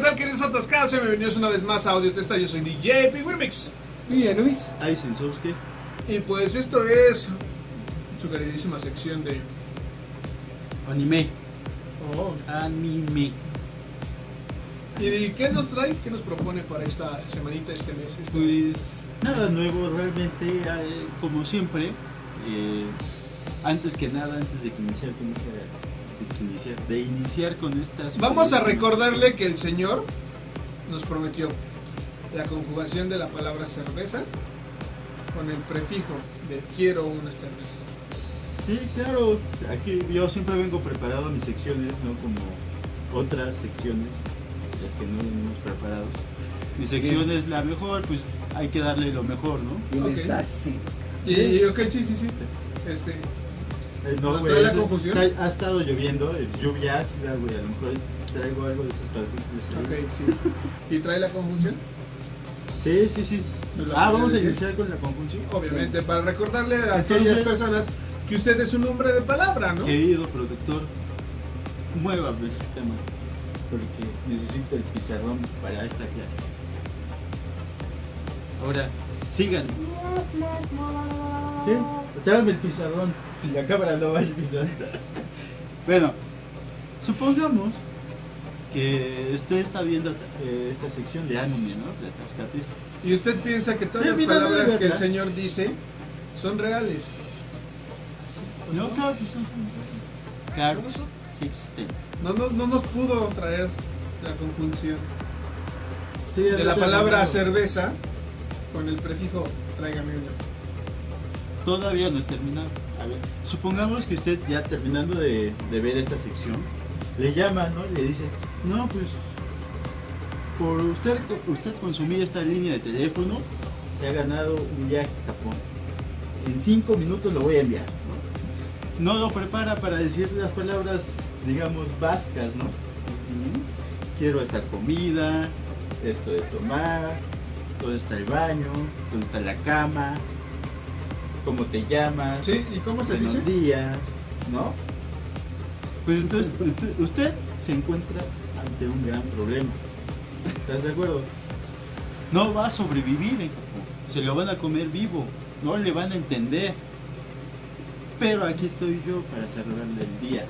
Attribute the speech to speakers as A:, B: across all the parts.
A: tal queridos atascados? Bienvenidos una vez más a Audio Testa, yo soy DJ Pigwimix
B: Y Luis.
C: Ay, Sensowski.
A: Y pues esto es su queridísima sección de...
C: Anime.
A: Oh.
C: Anime.
A: ¿Y qué nos trae? ¿Qué nos propone para esta semanita, este mes? Este...
C: Pues nada nuevo, realmente, eh, como siempre. eh, antes que nada, antes de que iniciar con esta, de, que iniciar, de iniciar con estas.
A: Vamos a recordarle que el señor nos prometió la conjugación de la palabra cerveza con el prefijo de quiero una cerveza.
C: Sí, claro. Aquí yo siempre vengo preparado a mis secciones, no como otras secciones que no venimos preparados. Mi sección es la mejor, pues hay que darle lo mejor, ¿no?
B: Y
A: Ok.
B: es así.
A: Y, y, ok, sí, sí, sí. Este,
C: no,
A: ¿Nos
C: güey,
A: trae la confusión?
C: ha estado lloviendo, es lluvia ácida, güey. A lo mejor traigo algo de esas partículas.
A: ok, sí. ¿Y trae la conjunción?
C: Sí, sí, sí.
A: ¿Nos la
C: Ah, vamos a iniciar con la conjunción.
A: Obviamente, para recordarle a
C: Entonces-
A: aquellas personas que usted es un hombre de palabra, ¿no?
C: Querido productor, muévame ese tema. Porque necesito el pizarrón para esta clase. Ahora, sigan. ¿Qué? Tráeme el pizarrón. Si la cámara no va a pisar. bueno, supongamos que usted está viendo eh, esta sección de anime, ¿no? De Atascatista.
A: Y usted piensa que todas las palabras que el señor dice son reales.
C: No, claro que son. Claro, sí existen.
A: No, no, no nos pudo traer la conjunción
C: Sí,
A: de la palabra cerveza con el prefijo tráigame una.
C: Todavía no he terminado. A ver, supongamos que usted ya terminando de, de ver esta sección, le llama, ¿no? Le dice, no, pues, por usted, usted consumir esta línea de teléfono, se ha ganado un viaje a Japón. En cinco minutos lo voy a enviar, ¿no? No lo prepara para decir las palabras, digamos, básicas, ¿no? Quiero esta comida, esto de tomar, dónde está el baño, dónde está la cama, cómo te llamas,
A: ¿Sí? ¿Y cómo se
C: buenos
A: dice?
C: días, ¿no? Pues entonces usted, se encuentra ante un gran problema. ¿Estás de acuerdo? No va a sobrevivir en Japón. Se lo van a comer vivo. No le van a entender. Pero aquí estoy yo para salvarle el día.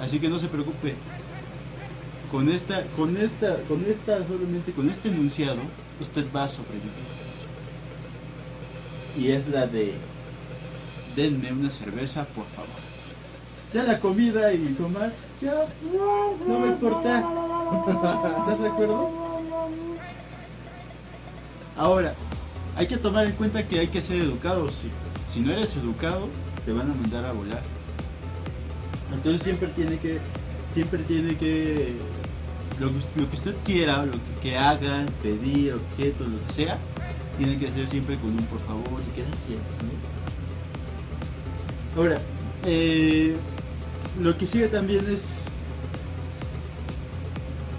C: Así que no se preocupe. Con esta, con esta, con esta, solamente con este enunciado, usted va a sobrevivir. Y es la de denme una cerveza, por favor. Ya la comida y tomar, ya no me importa. ¿Estás de acuerdo? Ahora, hay que tomar en cuenta que hay que ser educados. Si, si no eres educado, te van a mandar a volar. Entonces siempre tiene que, siempre tiene que, lo, que- lo que usted quiera, lo que, que hagan, pedir, objetos, lo que sea, tiene que ser siempre con un por favor y gracias. ¿no? Ahora, eh, lo que sigue también es,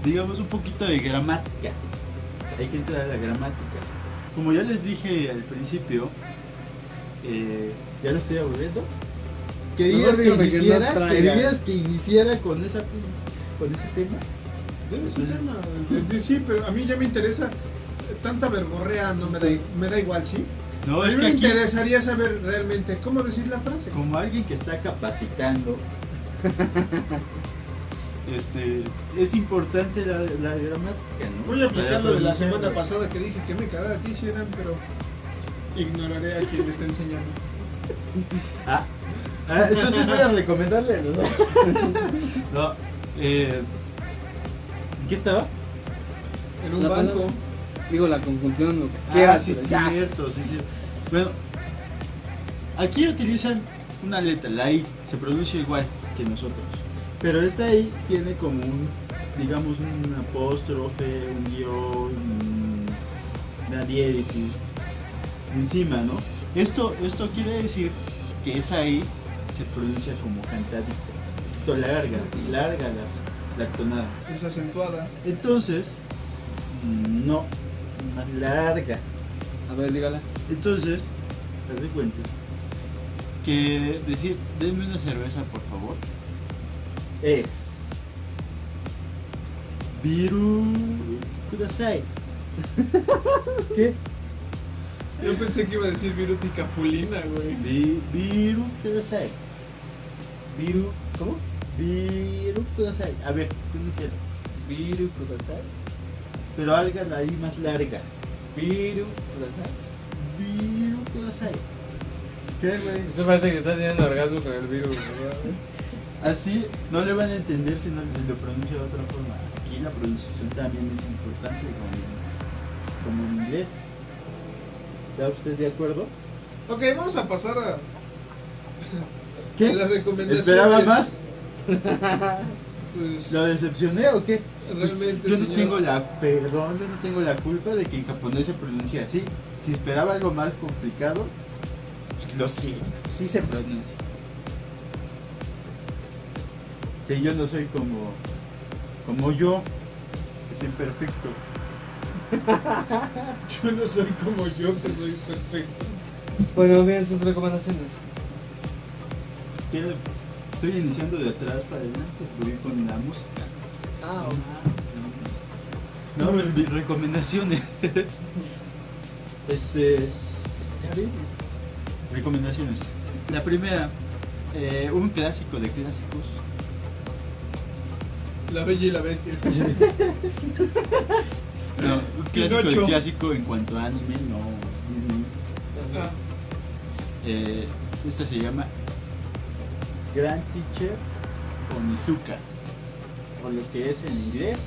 C: digamos, un poquito de gramática. Hay que entrar a la gramática. Como ya les dije al principio, eh, ¿ya lo estoy aburriendo? ¿Querías que
B: dígame que no
C: iniciara? ¿Querías que iniciara con, esa, con ese tema?
A: Sí, sí, sí, Sí, pero a mí ya me interesa. Tanta verborrea no me da, me da igual, ¿sí?
C: No,
A: a
C: es que
A: me
C: aquí,
A: interesaría saber realmente cómo decir la frase.
C: como alguien que está capacitando, este, es importante la, la gramática, ¿no?
A: Voy a aplicar lo de la semana pasada que dije que me cagaba que hicieran, pero ignoraré a quien me está enseñando.
C: Ah, ah, entonces voy a recomendarle. No, no eh, ¿en ¿qué estaba?
A: En un
B: La
A: banco.
B: palabra. Digo la conjunción, lo que
C: Ah,
B: quieras.
C: sí,
B: pero
C: sí,
B: ya.
C: cierto, sí. Bueno, aquí utilizan una letra, la I, se pronuncia igual que nosotros. Pero esta I tiene como un, digamos, un apóstrofe, un guion, un- una diéresis encima, ¿no? Esto, esto quiere decir que esa I se pronuncia como cantadita, larga, larga la, la tonada.
A: Es acentuada.
C: Entonces, no, más larga.
B: A ver, dígala.
C: Entonces, haz de cuenta que decir, denme una cerveza por favor, es Viru Kudasai. ¿Qué?
A: Yo pensé que iba a decir Viruti Capulina, güey.
C: Vi- Viru Kudasai.
B: Viru. ¿Cómo?
C: Viru Kudasai. A ver, pronuncialo.
B: Viru Kudasai.
C: Pero algo ahí más larga.
B: Viru Kudasai.
C: Viru Kudasai. ¿Qué, güey?
B: Eso parece que está teniendo orgasmo con el virus.
C: Así no le van a entender si no si lo pronuncia de otra forma. Aquí la pronunciación también es importante como, como en inglés. ¿Está usted de acuerdo?
A: Ok, vamos a pasar a
C: ¿Qué?
A: las recomendaciones.
C: ¿Esperaba más?
A: Pues,
C: ¿Lo decepcioné o qué? Pues,
A: realmente,
C: yo no
A: señor,
C: tengo la perdón, yo no tengo la culpa de que en japonés se pronuncia así. Si esperaba algo más complicado, pues lo siento, sí se pronuncia. Si yo no soy como como yo, que soy perfecto.
A: Yo no soy como yo, que soy perfecto.
B: Bueno, bien, sus recomendaciones.
C: Estoy iniciando de atrás para adelante, voy con la música.
B: Ah,
C: No, pues, mis recomendaciones. este. Recomendaciones. La primera, eh, un clásico de clásicos.
A: La Bella y la Bestia.
C: No, un clásico de clásico en cuanto a anime, no Disney.
A: Ah,
C: Eh, esta se llama Grand Teacher Onizuka. O lo que es en inglés.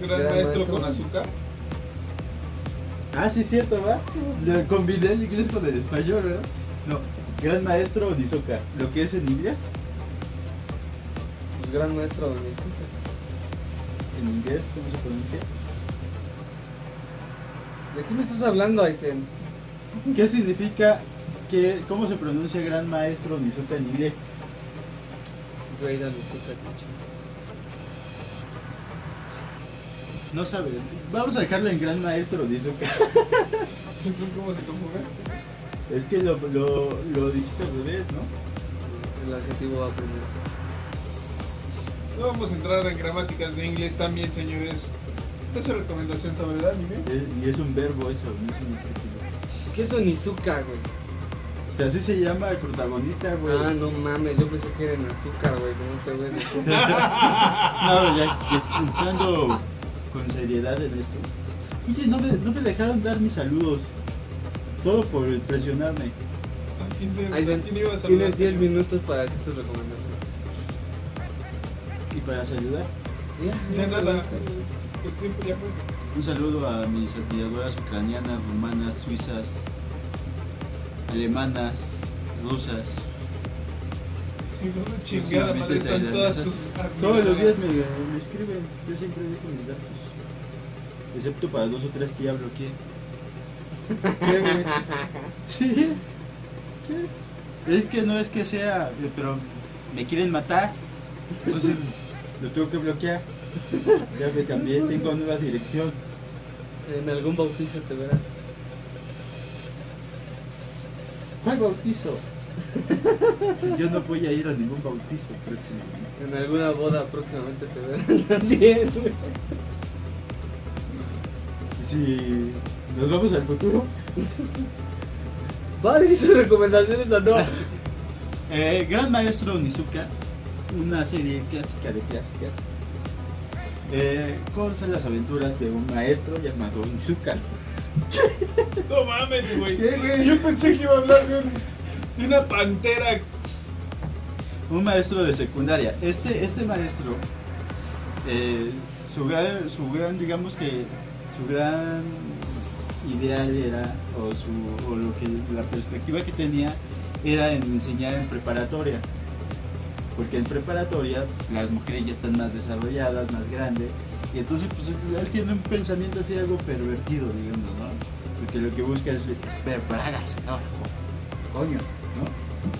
A: gran,
B: Gran
A: maestro
B: maestro.
A: con azúcar.
C: Ah, sí, es cierto, ¿va? Lo combiné el inglés con el español, ¿verdad? No, Gran Maestro Onizuka. Lo que es en inglés.
B: Pues gran maestro Onizuka.
C: En inglés, ¿cómo se pronuncia?
B: ¿De qué me estás hablando, Aizen?
C: ¿Qué significa? Que, ¿Cómo se pronuncia Gran Maestro Onizuka en inglés? No sabe. Vamos a dejarlo en Gran Maestro Onizuka.
A: ¿Cómo se conjuga?
C: Es que lo, lo, lo dijiste al revés, ¿no?
B: El adjetivo va primero.
A: No vamos a entrar en gramáticas de inglés también, señores. Esta es su recomendación sobre el anime.
C: Y es un verbo eso, no es un adjetivo.
B: ¿Qué es Onizuka, güey?
C: O sea, así se llama el protagonista, güey.
B: Ah, no mames, yo pensé que era en azúcar, güey, como este güey de.
C: No, ya, ya entrando con seriedad en esto. Oye, no me, no me dejaron dar mis saludos. Todo por presionarme.
A: ¿A quién, te-
B: Aizen,
A: a quién ibas a saludar?
B: tienes 10 minutos para decir tus recomendaciones.
C: Y para saludar,
B: Ya,
A: Ya
C: un saludo a mis admiradoras ucranianas, rumanas, suizas, alemanas, rusas.
A: ¿Y dónde chingada madre
C: Próximamente
A: están todas
C: tailandesas.
A: tus
C: Todos los días me, me escriben, yo siempre dejo mis datos. Excepto para dos o tres que ya bloqueé. ¿Qué, güey? Sí. ¿Qué? Es que no es que sea, pero me quieren matar. Entonces los tengo que bloquear. Ya me cambié, tengo nueva dirección.
B: En algún bautizo te verán.
C: ¿Cuál bautizo? Si yo no voy a ir a ningún bautizo próximamente.
B: En alguna boda próximamente te verán también,
C: si nos vamos al futuro,
B: ¿Va a decir sus recomendaciones o no?
C: Eh, Gran Maestro Onizuka, una serie clásica de clásicas, eh, consta las aventuras de un maestro llamado Onizuka.
A: No mames, güey. Yo pensé que iba a hablar de, un- de una pantera.
C: Un maestro de secundaria. Este, este maestro, eh, su, gran, su gran, digamos que su gran ideal era, o, su, o lo que, la perspectiva que tenía, era en enseñar en preparatoria. Porque en preparatoria las mujeres ya están más desarrolladas, más grandes, y entonces pues él tiene un pensamiento así algo pervertido, digamos, ¿no? Porque lo que busca es pues, ver bragas, ¿no? Coño, ¿no?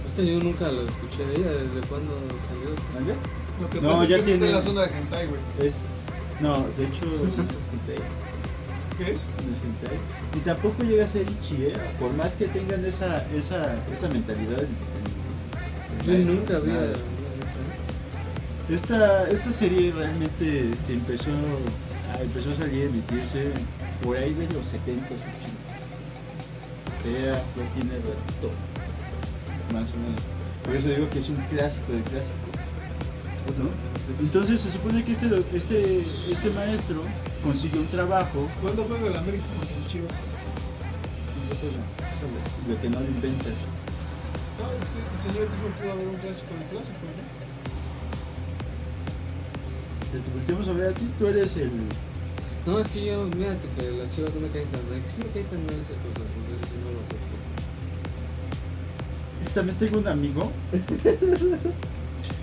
B: Este yo nunca lo escuché de ella, ¿desde cuándo salió?
C: ¿Vale?
A: Lo que
C: No,
A: pasa es
C: ya
A: que eso está en la zona de hentai, güey.
C: Es. No, de hecho, no es hentai,
A: ¿Qué es?
C: no es hentai. Y tampoco llega a ser ichi, ¿eh? Por más que tengan esa, esa, esa mentalidad.
B: Yo nunca vi a
C: nada.
B: esa.
C: Esta, esta serie realmente se empezó, a- empezó a salir a emitirse por ahí de los 70s, 80s. O sea, ya tiene ratito, más o menos. Por eso digo que es un clásico de clásicos. ¿no? Entonces se supone que este, este, este maestro consiguió un trabajo
A: ¿Cuándo juega el América contra el Chivas?
C: lo que no lo inventas.
A: No, es que el señor dijo que iba a haber un clásico de clásicos, ¿no?
C: Te volteamos a ver a ti, tú eres el...
B: No, es que yo, mírate que las chivas no me caen tan mal. Que sí me caen tan mal esas cosas, porque eso sí no lo sé.
C: También tengo un amigo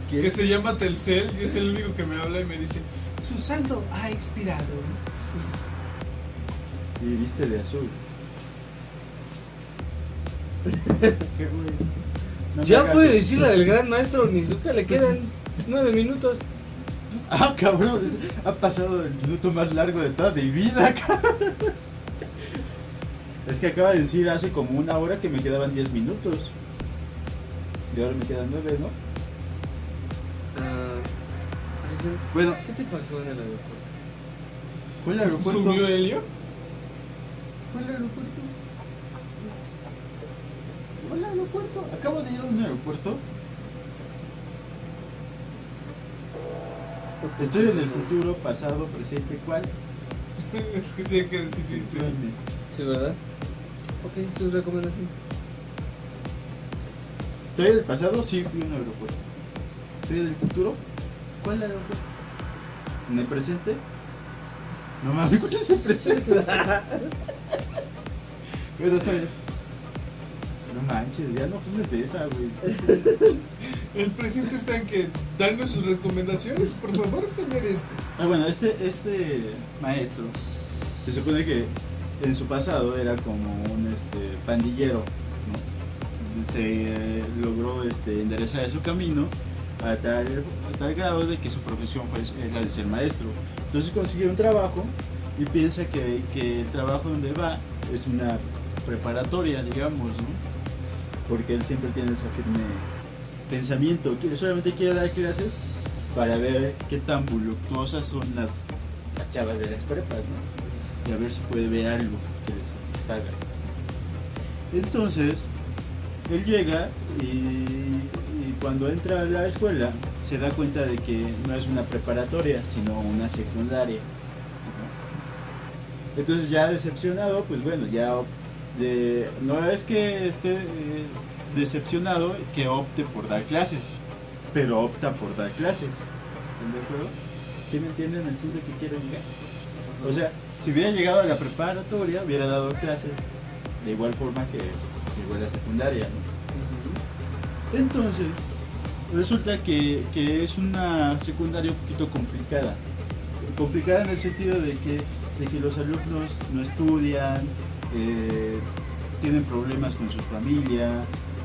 C: que
A: Que se llama Telcel y es el único que me habla y me dice, su saldo ha expirado.
C: y viste de azul. Qué güey. No me
B: ya
C: hagas
B: puede decir la del gran maestro Nizuka, le quedan nueve minutos.
C: Ah, cabrón, ha pasado el minuto más largo de toda mi vida, cabrón. Es que acaba de decir hace como una hora que me quedaban 10 minutos. Y ahora me quedan 9, ¿no?
B: Ah, dicen,
C: Bueno,
B: ¿Qué te pasó en el aeropuerto?
C: ¿fue el aeropuerto?
A: ¿Subió Helio?
C: ¿Fue el aeropuerto? ¿Fue el aeropuerto? Acabo de ir a un aeropuerto. Estoy en el futuro, pasado, presente, ¿cuál?
A: es que sí hay que decir sí.
B: Sí, ¿verdad? Ok, su recomendación.
C: ¿Estoy en el pasado? Sí, fui a un aeropuerto. ¿Estoy en el futuro? ¿Cuál aeropuerto? ¿En el presente? No mames, ¿cuál es el presente? Bueno, está bien. No manches, ya no fumes de esa, güey.
A: El presidente está en que darnos sus recomendaciones, por favor, señores.
C: Ah, bueno, este, este maestro se supone que en su pasado era como un este, pandillero, ¿no? Se eh, logró este, enderezar su camino a tal, a tal grado de que su profesión fue, es la de ser maestro. Entonces consiguió un trabajo y piensa que, que el trabajo donde va es una preparatoria, digamos, ¿no? Porque él siempre tiene ese firme pensamiento, que solamente quiere dar clases para ver qué tan voluptuosas son las, chavas de las prepas, ¿no? Y a ver si puede ver algo que les haga. Entonces, él llega y, y cuando entra a la escuela se da cuenta de que no es una preparatoria, sino una secundaria. Entonces ya decepcionado, pues bueno, ya de- no es que esté eh, decepcionado que opte por dar clases, pero opta por dar clases. ¿Están de acuerdo? ¿Sí me entienden el punto que quiero llegar? O sea, si hubiera llegado a la preparatoria, hubiera dado clases de igual forma que llegó a la secundaria. ¿no? Entonces, resulta que, que es una secundaria un poquito complicada. Complicada en el sentido de que, de que los alumnos no estudian, eh, tienen problemas con su familia,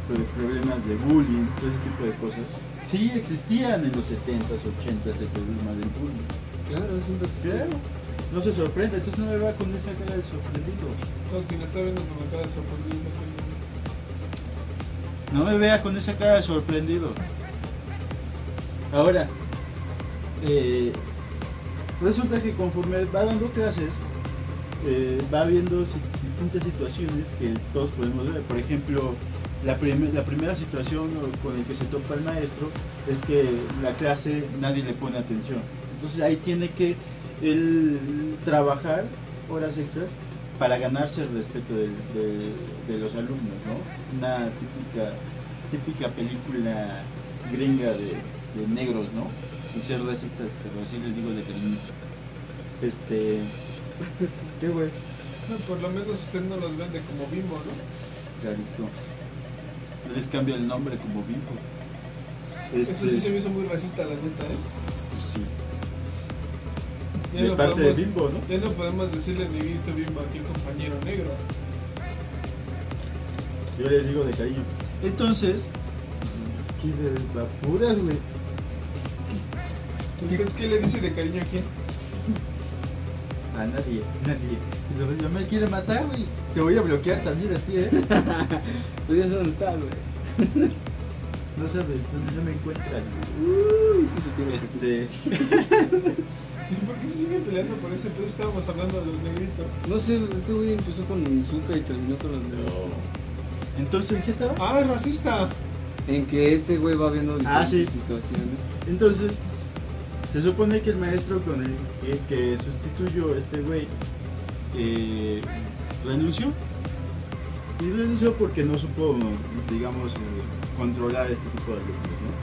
C: pro- problemas de bullying, todo ese tipo de cosas. Sí existían en los 70s, 80s el problema del bullying.
B: Claro, siempre
C: Claro. No se sorprende, entonces no me va con esa cara de sorprendido.
A: No, quien está viendo con la cara de sorprendido.
C: No me vea con esa cara de sorprendido. Ahora, eh, resulta que conforme va dando clases, eh, va viendo si- distintas situaciones que todos podemos ver. Por ejemplo, la, prim- la primera situación con la que se topa el maestro es que la clase nadie le pone atención. Entonces ahí tiene que él trabajar horas extras para ganarse el respeto de, los alumnos, ¿no? Una típica, típica película gringa de, negros, ¿no? Sin ser racistas, pero así les digo de cariño. Este... ¿Qué güey?
A: No, por lo menos usted no los vende como bimbo, ¿no?
C: Clarito. No les cambia el nombre como bimbo.
A: Eso sí
C: Este,
A: se me hizo muy racista, la neta, ¿eh?
C: pues sí.
A: Ya
C: De
A: no
C: parte
A: podemos-
C: de bimbo, ¿no?
A: Ya no podemos decirle negrito bimbo aquí al compañero negro.
C: Yo les digo de cariño. Entonces, ¿qué me apuras, güey?
A: ¿Usted qué le dice de cariño a quién?
C: A nadie, nadie. Y luego ya me quiere matar, güey. Te voy a bloquear también a ti, ¿eh?
B: Tú ya sé dónde estás, güey.
C: No sabes, no, no me encuentran.
B: Uy, sí se pierde este.
C: Este.
A: ¿Y por qué se siguen peleando por ese pedo? Estábamos hablando de los negritos.
B: No sé, este güey empezó con Mizuka y terminó con los negros.
C: Entonces, ¿en qué estaba?
A: Ah, racista.
B: En que este güey va viendo
C: Ah, sí.
B: situaciones.
C: Entonces, se supone que el maestro con el que, que sustituyó este güey eh, renunció. Y renunció porque no supo, digamos, eh, controlar este tipo de ¿no?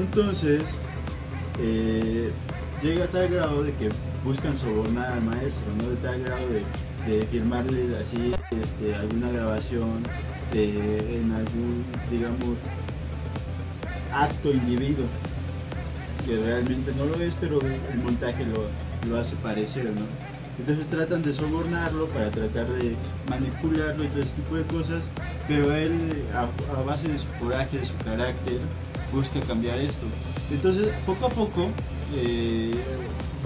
C: Entonces, eh, llega a tal grado de que buscan sobornar al maestro, ¿no? De tal grado de, de firmarle así este, alguna grabación en algún, digamos, acto individuo que realmente no lo es, pero el montaje lo, lo hace parecer, ¿no? Entonces tratan de sobornarlo para tratar de manipularlo y todo ese tipo de cosas, pero él, a, base de su coraje, de su carácter, busca cambiar esto. Entonces, poco a poco, eh,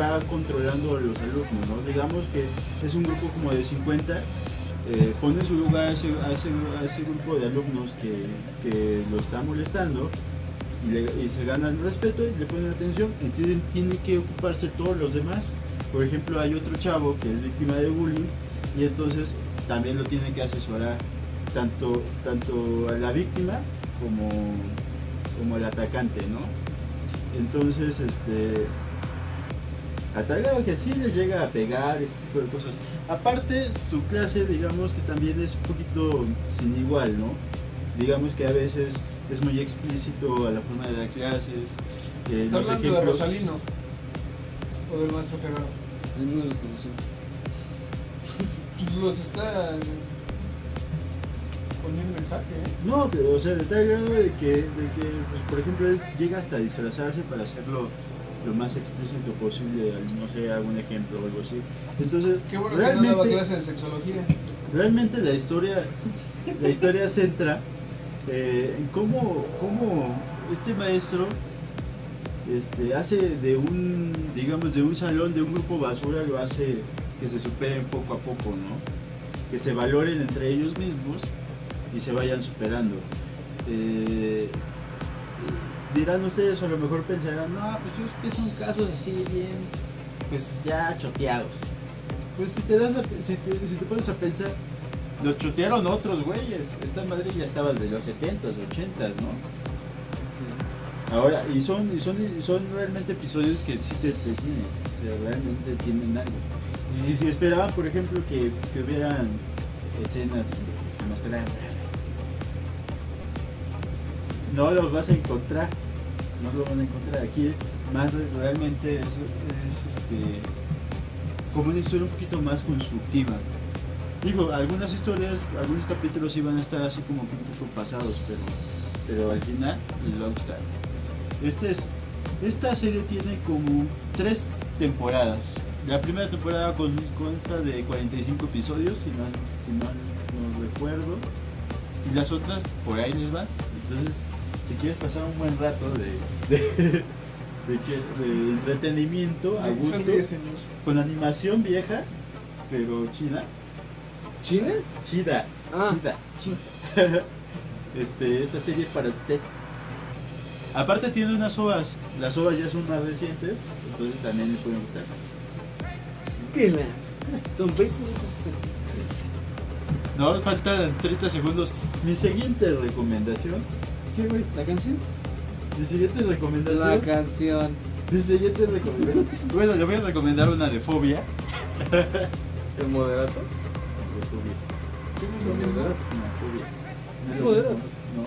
C: va controlando a los alumnos, ¿no? Digamos que es un grupo como de 50, eh, pone su lugar a ese, a ese, a ese grupo de alumnos que, que lo está molestando y se gana el respeto y le ponen atención, entonces tiene que ocuparse todos los demás. Por ejemplo, hay otro chavo que es víctima de bullying y entonces también lo tiene que asesorar tanto, tanto a la víctima como, como al atacante, ¿no? Entonces, este, a tal grado que sí les llega a pegar, este tipo de cosas. Aparte, su clase, digamos que también es un poquito sin igual, ¿no? Digamos que a veces es muy explícito a la forma de dar clases. eh,
A: Está
C: los
A: hablando de Rosalino. O del maestro Gerardo.
B: Yo no lo conocí.
A: Pues los está poniendo en jaque, ¿eh?
C: No, pero o sea, de tal grado de que, de que pues, por ejemplo, él llega hasta disfrazarse para hacerlo lo más explícito posible, no sé, algún ejemplo o algo así. Entonces,
A: Qué bueno que no daba
C: realmente,
A: clase de sexología.
C: realmente la historia, la historia centra eh, cómo, cómo este maestro este, hace de un, digamos, de un salón, de un grupo basura, lo hace que se superen poco a poco, ¿no? Que se valoren entre ellos mismos y se vayan superando. Eh, dirán ustedes, o a lo mejor pensarán, no, pues es que son casos así bien, pues ya choteados. Pues si te, das si te pones a pensar, los chotearon otros güeyes. Esta madre ya estaba desde los 70s, 80s, ¿no? Ahora, y son, son, son realmente episodios que sí te entretienen, que realmente tienen algo. Y si esperaban, por ejemplo, que, que hubieran escenas se mostraran no los vas a encontrar, no lo van a encontrar aquí. Más re- realmente es, es, este, como una historia un poquito más constructiva. Digo, algunas historias, algunos capítulos iban a estar así como que un poco pasados, pero, pero al final les va a gustar. Este es, esta serie tiene como tres temporadas. La primera temporada con, consta de 45 episodios, si no, si no, no recuerdo. Y las otras por ahí les van. Entonces, si quieres pasar un buen rato de, de, de que- de entretenimiento a
A: ¿De qué
C: gusto, con animación vieja, pero china.
B: ¿China?
C: Chida,
B: Ah.
C: chida. este, esta serie es para usted. Aparte tiene unas ovas. Las ovas ya son más recientes, entonces también le pueden gustar.
B: ¿Qué la? Son 20 minutos.
C: No, faltan 30 segundos. Mi siguiente recomendación. ¿Qué güey?
B: ¿La canción?
C: Mi siguiente recomendación.
B: La canción.
C: Mi siguiente recomendación. bueno, le voy a recomendar una de fobia.
B: ¿El moderato?
C: De fobia.
A: ¿Qué no es lo mismo?
C: Una fobia. No es
B: Moderato.
C: No.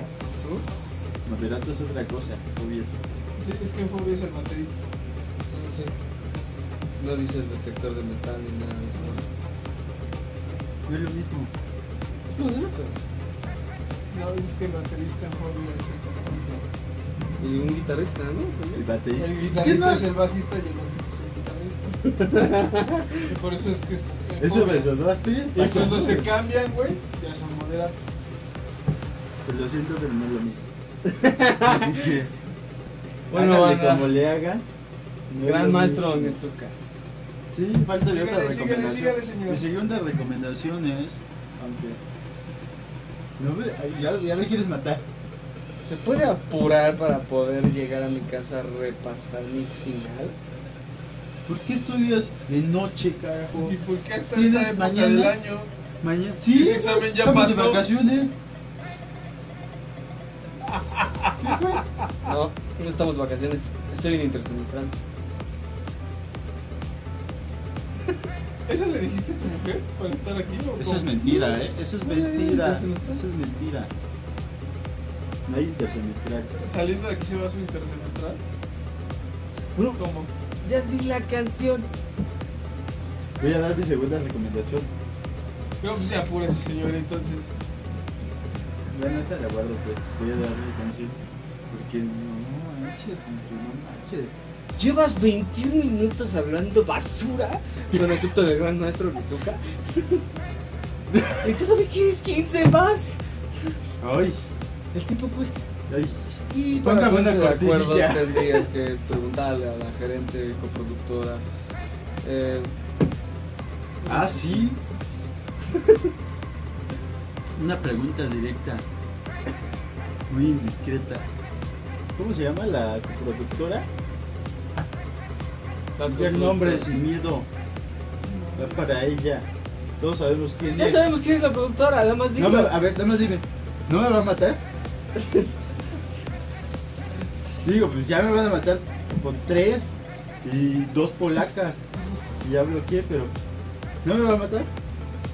C: Moderato es otra cosa. Fobia es
A: Sí, Es que Fobia es el baterista.
B: No sé. No dice el detector de metal ni nada de eso.
C: No es lo mismo.
B: Es moderato.
A: No, es que el baterista en Fobia es el cantante.
B: Y un guitarrista, ¿no?
C: El baterista.
A: El
C: ¿Quién
A: guitarrista es el bajista y el bajista es el guitarrista. y por eso es que es.
C: Eso me ti.
A: Y cuando se cambian, güey, ya son moderatos.
C: Pues lo siento, pero no es lo mismo. Así que.
B: Bueno,
C: háganle como le hagan. no
B: Gran maestro. Nezuka.
C: Sí, falta de otra recomendación.
A: señor.
C: Mi segunda recomendación es. Aunque. No me, ya, ya me quieres matar.
B: ¿Se puede apurar para poder llegar a mi casa a repasar mi final?
C: ¿Por qué estudias de noche, carajo?
A: ¿Y por qué hasta
C: ¿Tienes
A: esta época
C: mañana?
A: del año?
C: Mañana.
A: Ese examen ya
C: estamos de
A: pasó.
C: vacaciones.
B: No, no estamos de vacaciones. Estoy en intersemestral.
A: ¿Eso le dijiste a tu mujer para estar aquí? o
C: Eso es mentira, ¿eh? Eso es mentira. Eso es mentira. No hay intersemestral.
A: Saliendo de aquí se va a su intersemestral. ¿Cómo?
B: Ya di la canción.
C: Voy a dar mi segunda recomendación.
A: Pero pues ya apúrese, señor, entonces.
C: Bueno, esta la guardo, pues. Voy a dar mi canción. Porque no manches, no manches.
B: Llevas 21 minutos hablando basura, con excepto del gran maestro Mizuka. ¿Y tú sabes quieres 15 más?
C: Ay,
B: El tipo cuesta.
C: ay.
B: Y para
C: una
B: ponerte de acuerdo tendrías que preguntarle a la gerente coproductora. Eh,
C: Ah, sí. Una pregunta directa. Muy indiscreta. ¿Cómo se llama la productora?
B: la
C: Diga el nombre sin miedo. Va para ella. Todos sabemos quién
B: Ya
C: es.
B: sabemos quién es la productora, además
C: No
B: digo.
C: me- a ver, nada más dime. ¿No me va a matar? Digo, pues ya me van a matar con tres y dos polacas. Y ya bloqueé, pero. ¿No me va a matar?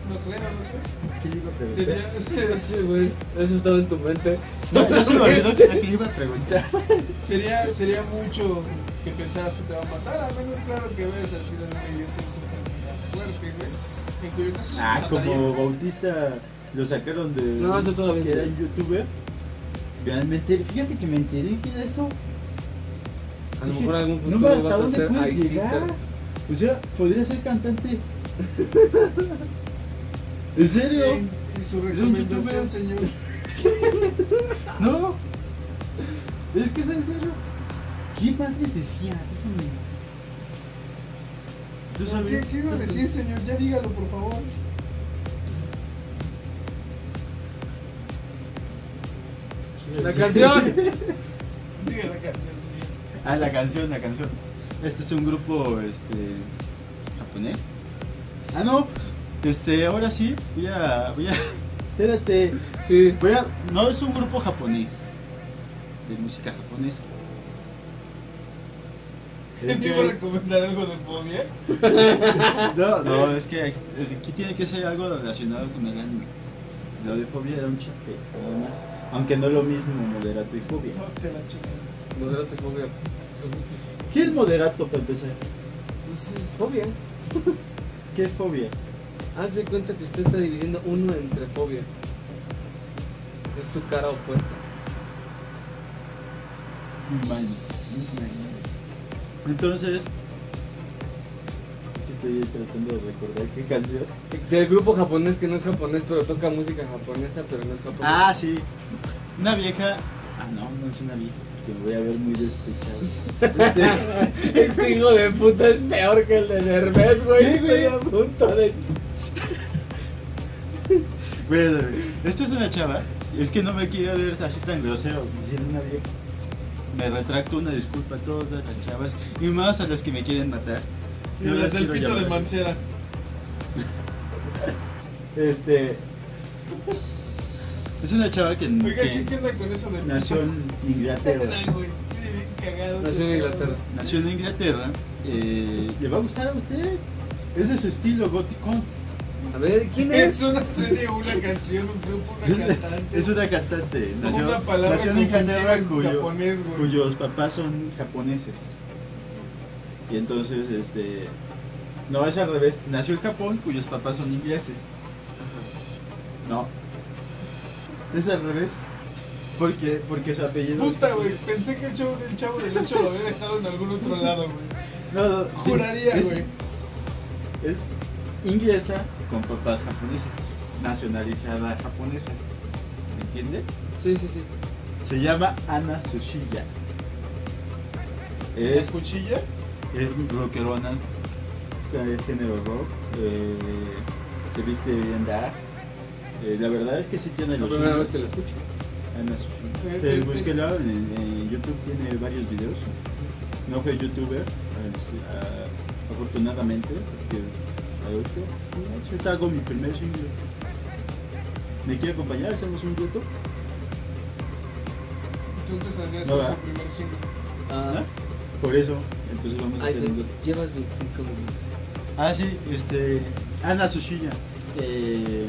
A: No creo, no sé.
C: ¿Qué le iba a preguntar?
A: Sería,
B: Sí, güey, eso estaba en tu mente.
C: No, ya se me olvidó que le iba a preguntar.
A: sería, sería mucho que pensaras que te va a matar, a menos claro que ves así de un idiota fuerte, güey. En cuyo caso sí te
C: Ah, como Bautista lo sacaron de.
B: No, eso todavía
C: que era youtuber. Vean, me enteré- fíjate que me enteré que era eso.
B: A lo mejor algún
C: no,
B: futuro
C: ¿hasta
B: vas a
C: dónde
B: ser
C: puedes
B: Ice
C: llegar?
B: Sister.
C: O sea, podría ser cantante. ¿En serio?
A: Sí, y su
C: ¿Eres
A: recomendación, señor.
C: No. Es que es en serio. ¿Qué madres decía? Dígame. ¿Tú
A: ¿Qué,
C: sabes?
A: ¿Qué iba a decir, señor? Ya dígalo, por favor.
B: La canción.
A: Diga la canción.
C: Ah, la canción, la canción. Este es un grupo este japonés. Ah, no. Este, ahora sí, voy a voy a Espérate.
B: Sí.
C: Voy a no es un grupo japonés de música japonesa. Es
A: ¿Te iba a
C: que,
A: recomendar algo de fobia?
C: no, no, es que aquí tiene que ser algo relacionado con el anime. Lo de fobia era un chiste, nada más. Aunque no es lo mismo moderato y fobia.
A: Chingada.
B: Modérate fobia.
C: ¿Qué es moderato para empezar?
B: Pues es fobia.
C: ¿Qué es fobia?
B: Haz de cuenta que usted está dividiendo uno entre fobia. Es su cara opuesta.
C: Entonces estoy tratando de recordar qué canción.
B: Del grupo japonés que no es japonés, pero toca música japonesa, pero no es japonés.
C: Ah, sí. Una vieja. Ah, no, no es una vieja. Que me voy a ver muy despechado. Este,
B: hijo de puta es peor que el de.
C: ¿Qué, güey?
B: Estoy a punto de.
C: bueno, esta es una chava. Es que no me quiero ver así tan grosero diciendo una vieja. Me retracto una disculpa a todas las chavas y más a las que me quieren matar.
A: Y
C: No
A: las del pito de. Mancera.
C: Este. Es una chava que,
A: Oiga,
C: que
A: ¿sí qué onda con eso del
C: nació en Inglaterra.
B: Nació en Inglaterra.
C: Nació en Inglaterra. eh, ¿Le va a gustar a usted? Es de su estilo gótico.
B: A ver, ¿quién
A: Es
B: es?
A: una serie, una canción, un grupo, una cantante.
C: Es una cantante. Nació,
A: una palabra
C: nació en Inglaterra
A: en
C: cuyo-
A: japonés, güey.
C: cuyos papás son japoneses. Y entonces, este. No, es al revés. Nació en Japón cuyos papás son ingleses. No. Es al revés. Porque, porque su apellido.
A: Puta, güey. Pensé que el chavo del chavo del 8 lo había dejado en algún otro lado, güey.
C: No, no,
A: Juraría, güey.
C: Es inglesa con papás japoneses. Nacionalizada japonesa. ¿Me entiende?
B: Sí, sí, sí.
C: Se llama Ana Sushiya.
A: ¿La
C: Es,
A: cuchilla?
C: Es rockerona, eh, género rock. eh, se viste bien dark. Eh, la verdad es que sí tiene
B: La
C: los
B: primera
C: suyos.
B: vez que lo escucho.
C: Ana Sushi.
A: Eh,
C: búsquela en, en YouTube, tiene varios videos. No fue youtuber, así, ah, afortunadamente, porque a ahorita hago mi primer single. ¿Me quiere acompañar? ¿Hacemos un dueto?
A: Entonces
C: No,
A: primer single.
B: Ah,
C: Por eso, entonces vamos a
B: ay,
C: hacer
B: sí,
C: un dueto.
B: llevas 25 minutos.
C: Ah, sí, este. Ana Sushiya. Eh,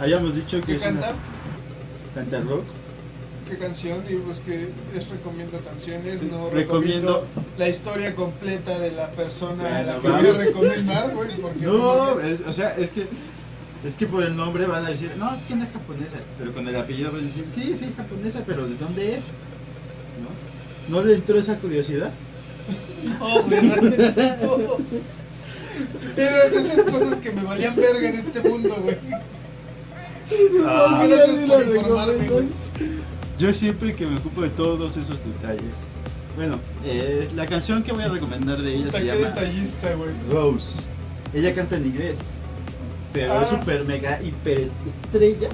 C: habíamos dicho que
A: ¿Qué
C: es
A: canta?
C: una. Canta rock.
A: ¿Qué canción? Y pues que es recomiendo canciones,
C: Sí,
A: no
C: recomiendo-
A: recomiendo la historia completa de la persona a la que
C: vamos.
A: voy a recomendar, güey, porque
C: No, es, o sea, es que. Es que por el nombre van a decir, no, es que no es japonesa. Pero con el apellido van a decir, sí, sí, japonesa, pero ¿de dónde es? ¿No? ¿No le entró esa curiosidad?
A: No, güey, realmente no. Era de esas cosas que me valían verga en este mundo, güey.
C: Ah,
A: Gracias por informarme, güey.
C: yo siempre que me ocupo de todos esos detalles. Bueno, eh, la canción que voy a recomendar de ella
A: Puta,
C: se
A: qué
C: llama
A: detallista, güey.
C: Rose. Ella canta en inglés, pero es
A: Ah.
C: super mega hiper estrella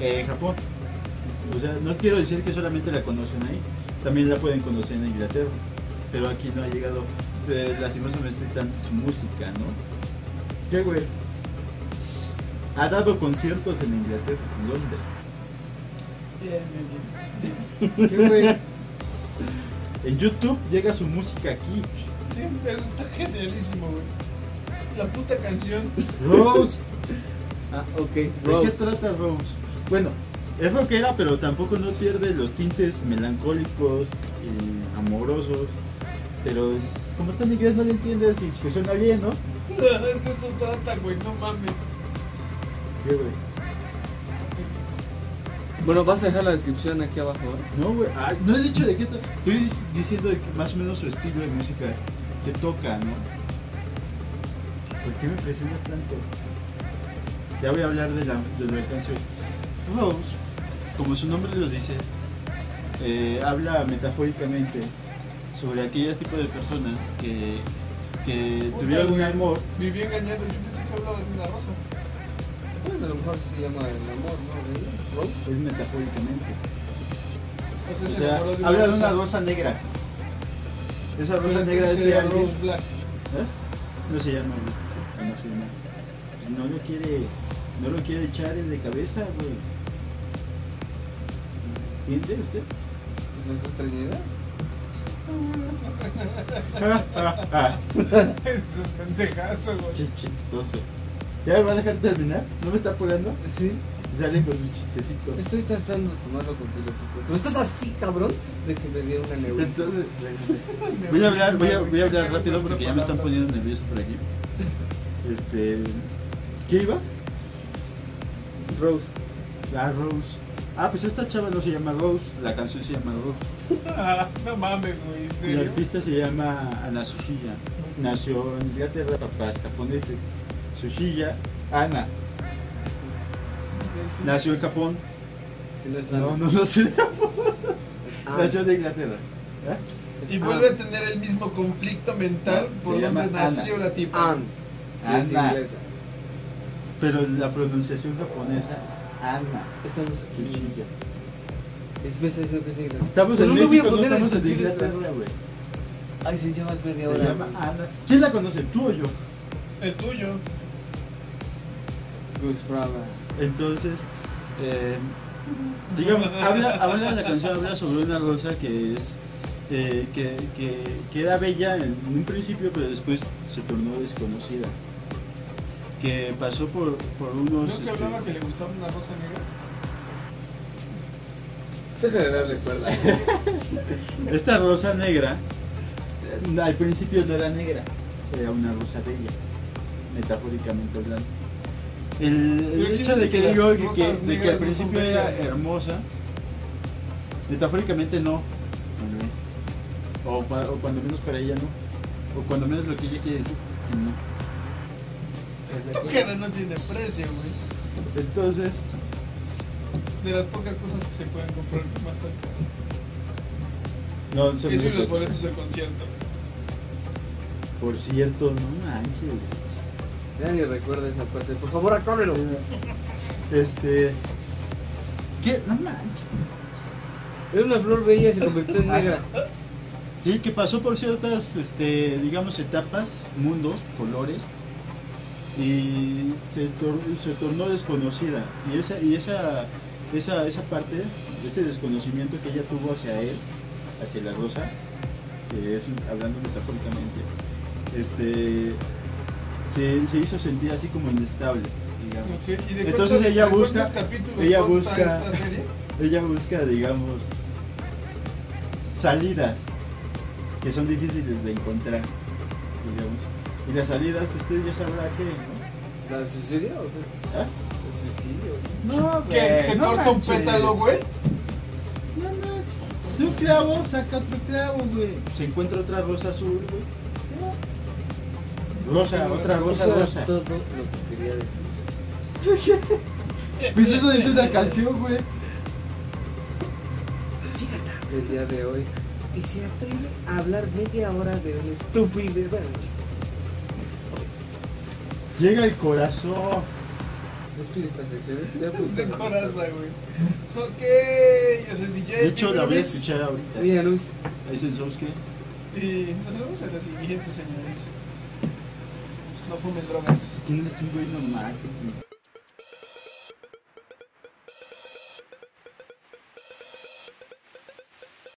C: en Japón. O sea, no quiero decir que solamente la conocen ahí, también la pueden conocer en Inglaterra, pero aquí no ha llegado eh, lastimosamente tanto su música, ¿no? ¿Qué güey? Ha dado conciertos en Inglaterra, en Londres. ¿Qué güey? En YouTube llega su música aquí.
A: Sí, eso está genialísimo, güey. La puta canción.
C: Rose,
B: Ah, ok.
C: ¿De
B: Rose.
C: qué trata Rose? Bueno, es lo que era, pero tampoco no pierde los tintes melancólicos y amorosos. Pero como está en inglés no le entiendes y que suena bien, ¿no?
A: De eso trata, güey, no mames.
C: ¿Qué, güey?
B: Bueno, vas a dejar la descripción aquí abajo, ¿eh?
C: No, güey. ah, no he dicho de qué. Estoy diciendo de que más o menos su estilo de música que toca, ¿no? ¿Por qué me presionas tanto? Ya voy a hablar de la, de la canción. Rose, como su nombre lo dice, eh, habla metafóricamente sobre aquellos tipos de personas que, tuvieron un amor.
A: Viví engañado, yo pensé que hablaba de una rosa.
B: Bueno, a lo mejor se llama el amor, ¿no? ¿De Rose?
C: Es metafóricamente.
A: O sea,
C: O sea,
A: de
C: habla de una rosa negra. Esa rosa
A: Pero
C: negra es de
A: sería
C: alguien.
A: Black.
C: ¿Eh? No se llama, No se llama. Pues no lo quiere, no lo quiere echar en la cabeza, güey. ¿Entiende usted?
B: Pues es estreñida.
A: Es un pendejazo, güey.
C: Qué chistoso. ¿Ya me va a dejar terminar? ¿No me está apurando?
B: Sí.
C: Salen con su chistecito.
B: Estoy tratando de tomarlo con filosofía. Pero estás así, cabrón, de que me dio una neurosis.
C: Entonces, voy a hablar, voy a, voy a hablar rápido porque ya me están poniendo nervioso por aquí. Este, ¿qué iba?
B: Rose.
C: Ah, Rose. Ah, pues esta chava no se llama Rose, la canción se llama Rose.
A: Ah, no mames, güey, en
C: La
A: serio.
C: artista se llama Ana Sushiya. Nació en Inglaterra, papás japoneses. Sushiya, Ana. Nació en Japón.
B: No es
C: No,
B: Ana.
C: no nació en Japón.
B: Ah,
C: Nació en Inglaterra. ¿eh?
A: Y vuelve a tener el mismo conflicto mental
C: No,
A: por donde nació la tipa.
B: Anne. Sí, es
C: Ana.
B: inglesa.
C: Pero la pronunciación japonesa es Ana
B: Estamos aquí.
C: Sushiya.
B: Es me está diciendo que es inglesa.
C: Estamos
B: Pero
C: en
B: no me voy a
C: México, no
B: poner a
C: estamos en. Inglaterra, güey.
B: Ay, si llevas media
C: Se
B: hora.
C: llama Ana. ¿Quién la conoce? ¿Tú o yo?
A: El tuyo.
B: Gus Fraba.
C: Entonces, eh, digamos, habla, habla la canción habla sobre una rosa que es eh, que, que, que era bella en un principio, pero después se tornó desconocida. Que pasó por, por unos.
A: ¿No que
C: este,
A: hablaba que le gustaba una rosa negra?
B: De darle cuerda.
C: esta rosa negra, al principio no era negra, era una rosa bella, metafóricamente hablando. El, el hecho
A: ¿quién
C: de que
A: que
C: digo
A: las
C: que,
A: rosas
C: que- de que al
A: no
C: principio era hermosa, metafóricamente no, no lo es. O, cuando menos para ella no. O cuando menos lo que ella quiere decir es que no.
A: Cara no tiene precio, güey.
C: Entonces,
A: De las pocas cosas que se pueden comprar más tarde.
C: no, son
A: Eso y los boletos de concierto.
C: Por cierto, no manches.
B: Ya ni recuerda esa parte. Por favor, acábelo.
C: Este. ¿Qué? No manches.
B: Era una flor bella y se convirtió en negra.
C: Sí, que pasó por ciertas, este, digamos, etapas, mundos, colores, y se, tor- se tornó desconocida. Y esa, y esa, esa, esa parte, ese desconocimiento que ella tuvo hacia él, hacia la rosa, que es hablando metafóricamente, este, se, se hizo sentir así como inestable, digamos.
A: Ok, ¿y de
C: Entonces
A: cuántos-
C: ella
A: de
C: busca- ella busca- ella busca, digamos, salidas que son difíciles de encontrar, digamos. Y las salidas, pues usted ya sabrá qué, ¿no?
B: ¿La de suicidio o qué?
C: ¿Ah?
B: ¿El suicidio?
C: No,
A: ¿Qué? ¿Se corta un pétalo, güey?
C: No, no, es un clavo, saca otro clavo, güey. Se encuentra otra rosa azul, güey. Rosa, otra rosa
B: Eso era
C: rosa.
B: todo lo que quería decir.
C: Pues eso dice una canción, güey.
B: El día de hoy. Y se atreve a hablar media hora de una estupidez.
C: Llega el corazón.
B: despide esta sección. Estaría
A: De coraza, güey. Ok, yo soy DJ.
C: De hecho, la voy a escuchar ahorita.
B: Mira, Luis.
C: ¿Es el Souski?
A: Y nos vemos en la siguiente, señores. No fumen drogas.
C: ¿Quién es un güey normal?